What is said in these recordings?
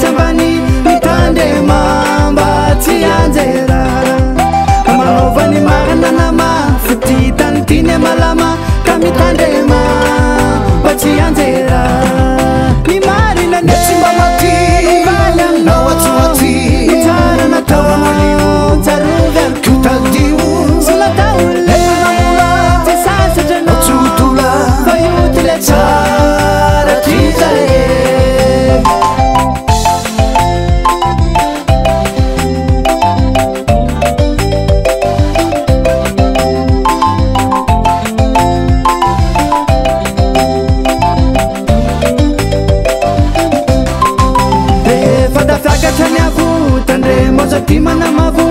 samba nisso. sakatranyavo tandre mozatimanamavo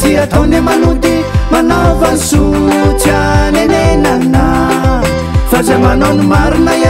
zi ataony manody manao vansoeo tiamy nenana fa za manao ny marina